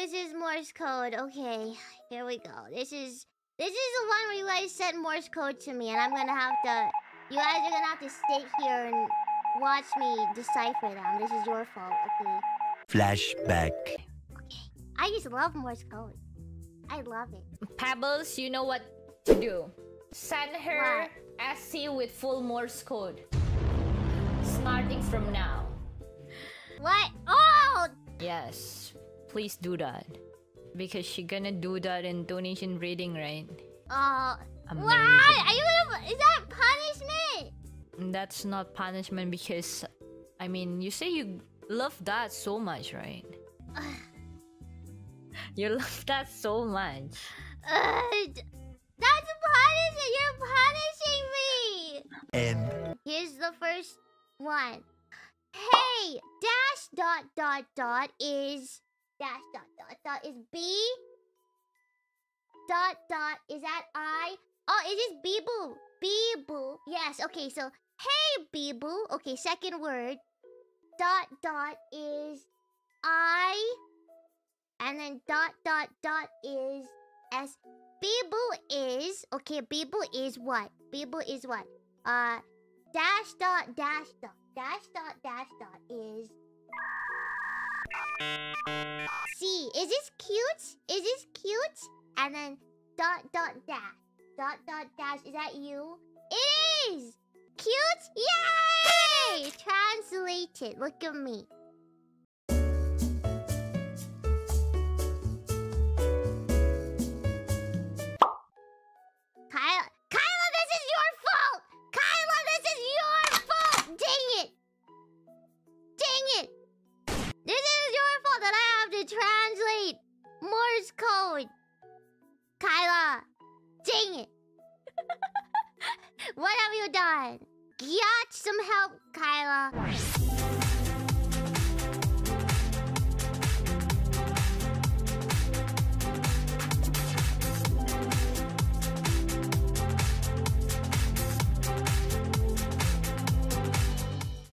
this is Morse code. Okay, here we go. This is this is the one where you guys sent Morse code to me, and I'm gonna have to. You guys are gonna have to stay here and watch me decipher them. This is your fault. Okay. Flashback. Okay. I just love Morse code. I love it. Pebbles, you know what to do. Send her What? SC with full Morse code. Starting from now. What? Oh! Yes, please do that. Because she gonna do that in donation reading, right? Uh. Amazing. Why? Are you gonna? Is that punishment? That's not punishment because, I mean, you say you love that so much, right? you love that so much. Uh, that's punishment. You're punishing me. And Here's the first one. Hey, dash dot dot dot is dash dot dot dot is B. Dot dot is that I? Oh, it is Biboo. B. Yes. Okay. So hey B. Okay. Second word. Dot dot is I. And then dot dot dot is S. Beeble is okay. Beeble is what? Beeble is what? Uh, dash dot dash dot dash dot dash dot Is this cute? Is this cute? And then dot dot dash dot dot dash. Is that you? It is cute. Yay! Translated. Look at me. Kaela, Kaela, this is your fault! Kaela, this is your fault! Dang it! Dang it! This is your fault that I have to translate Morse code! Kaela! Dang it! what have you done? Get some help, Kaela.